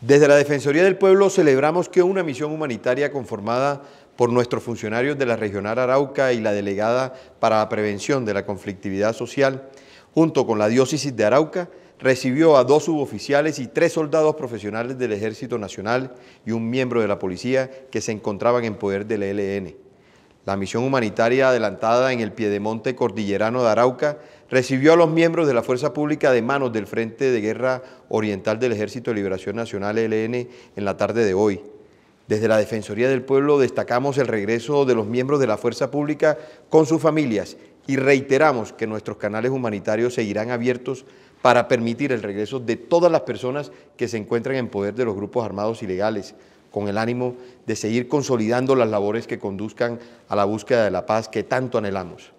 Desde la Defensoría del Pueblo celebramos que una misión humanitaria conformada por nuestros funcionarios de la Regional Arauca y la Delegada para la Prevención de la Conflictividad Social, junto con la Diócesis de Arauca, recibió a dos suboficiales y tres soldados profesionales del Ejército Nacional y un miembro de la policía que se encontraban en poder del ELN. La misión humanitaria adelantada en el Piedemonte Cordillerano de Arauca recibió a los miembros de la Fuerza Pública de manos del Frente de Guerra Oriental del Ejército de Liberación Nacional ELN en la tarde de hoy. Desde la Defensoría del Pueblo destacamos el regreso de los miembros de la Fuerza Pública con sus familias y reiteramos que nuestros canales humanitarios seguirán abiertos para permitir el regreso de todas las personas que se encuentran en poder de los grupos armados ilegales, con el ánimo de seguir consolidando las labores que conduzcan a la búsqueda de la paz que tanto anhelamos.